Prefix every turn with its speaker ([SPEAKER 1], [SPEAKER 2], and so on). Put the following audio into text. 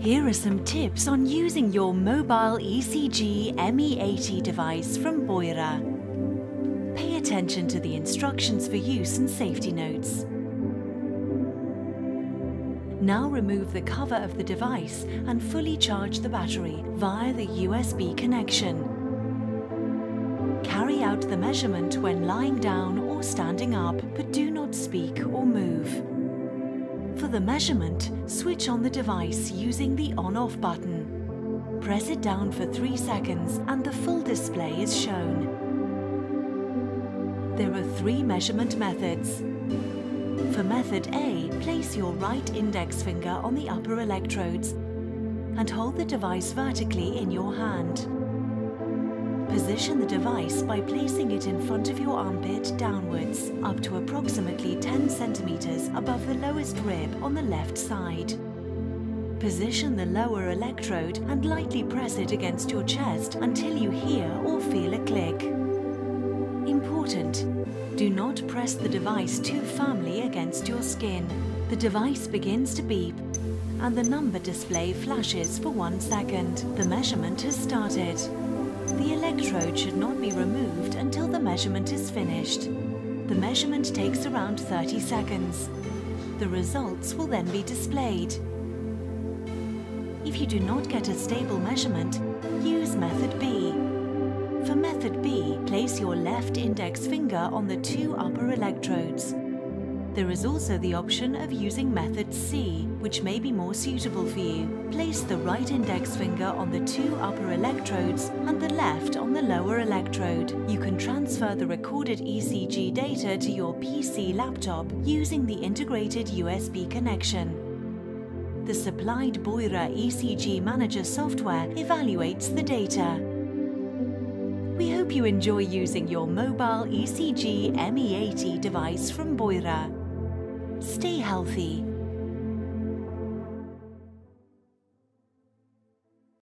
[SPEAKER 1] Here are some tips on using your mobile ECG ME80 device from Beurer. Pay attention to the instructions for use and safety notes. Now remove the cover of the device and fully charge the battery via the USB connection. Carry out the measurement when lying down or standing up, but do not speak or move. For the measurement, switch on the device using the on-off button. Press it down for 3 seconds and the full display is shown. There are three measurement methods. For method A, place your right index finger on the upper electrodes and hold the device vertically in your hand. Position the device by placing it in front of your armpit downwards, up to approximately 10 centimeters above the lowest rib on the left side. Position the lower electrode and lightly press it against your chest until you hear or feel a click. Important, do not press the device too firmly against your skin. The device begins to beep and the number display flashes for one second. The measurement has started. Electrode should not be removed until the measurement is finished. The measurement takes around 30 seconds. The results will then be displayed. If you do not get a stable measurement, use method B. For method B, place your left index finger on the two upper electrodes. There is also the option of using method C, which may be more suitable for you. Place the right index finger on the two upper electrodes and the left on the lower electrode. You can transfer the recorded ECG data to your PC laptop using the integrated USB connection. The supplied Beurer ECG Manager software evaluates the data. We hope you enjoy using your mobile ECG ME80 device from Beurer. Stay healthy.